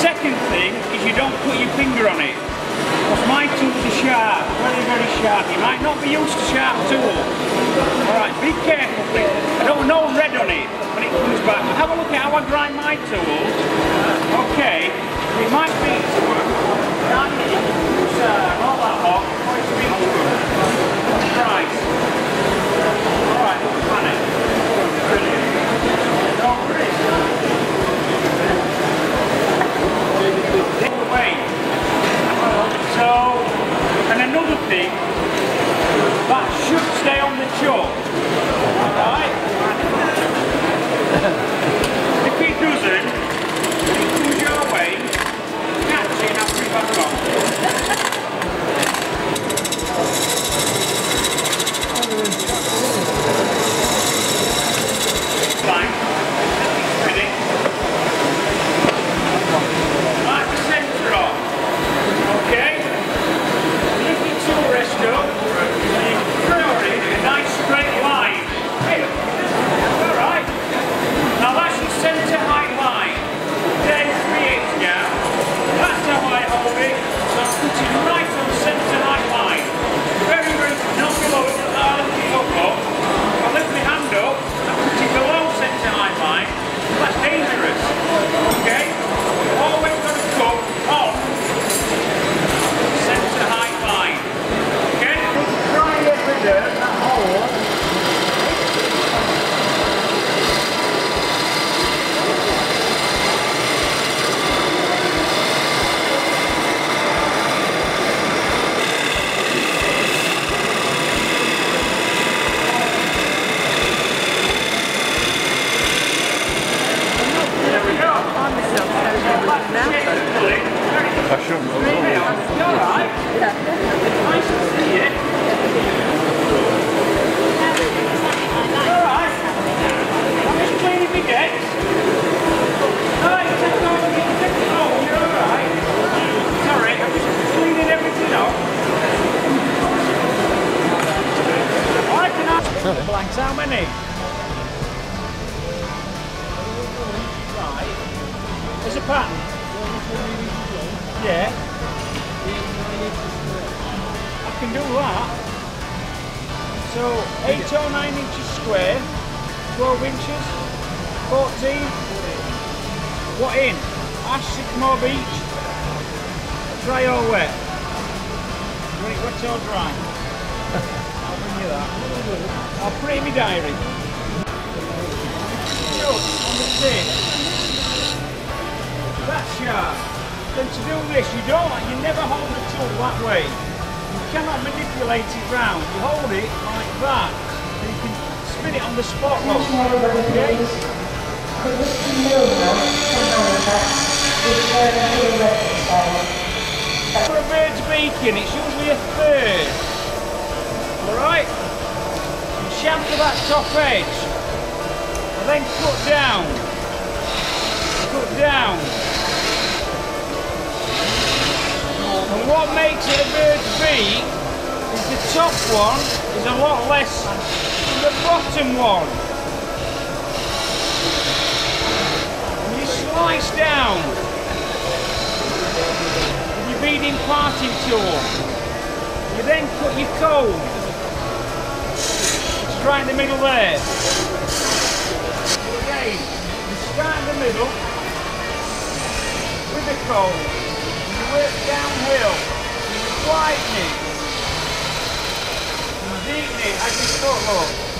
Second thing is you don't put your finger on it. Because my tools are sharp, very, very sharp. You might not be used to sharp tools. Alright, be careful. I don't know red on it when it comes back. Have a look at how I grind my tools. Okay, it might be grinding, all that hot. Blanks. How many? Right. There's a pattern. Yeah. I can do that. So 8 or 9 inches square, 12 inches, 14. What in? Ash Sycamore Beech. Dry or wet? You want it wet or dry? In my diary. On the. That's sharp. Then to do this, you don't, you never hold the tool that way. You cannot manipulate it round. You hold it like that, and you can spin it on the spot. For a bird's beacon, it's usually a third. That top edge, and then cut down. Cut down. And what makes it a bird's beak is the top one is a lot less than the bottom one. And you slice down with your beading parting tool. You then cut your cone. Right in the middle there. Again, you start in the middle with the cone. You work downhill. You widen it. You deepen it as you cut look.